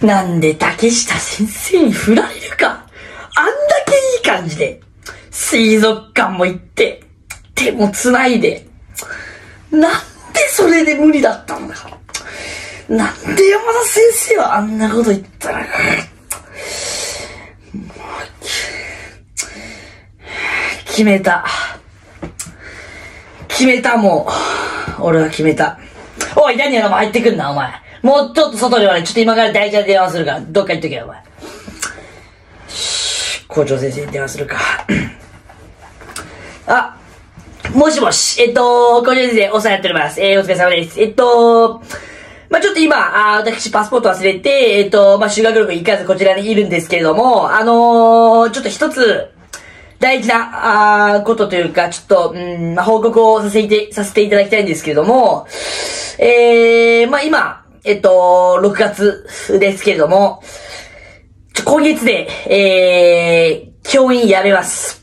なんで竹下先生に振られるかあんだけいい感じで、水族館も行って、手も繋いで、なんでそれで無理だったんだなんで山田先生はあんなこと言ったのか。決めた。決めたもう。俺は決めた。おい、何やお前入ってくんな、お前。もうちょっと外ではね、ちょっと今から大事な電話するから、どっか行っとけよ、お前。校長先生に電話するか。あ、もしもし、えっと、校長先生、お世話になっております。えー、お疲れ様です。えっと、まあ、ちょっと今、あ私パスポート忘れて、えっと、まあ、修学旅行行かずこちらにいるんですけれども、あのー、ちょっと一つ、大事な、あことというか、ちょっと、うん、まあ、報告をさせて、させていただきたいんですけれども、えー、まあ、今、えっと、6月ですけれども、今月で、えー、教員辞めます。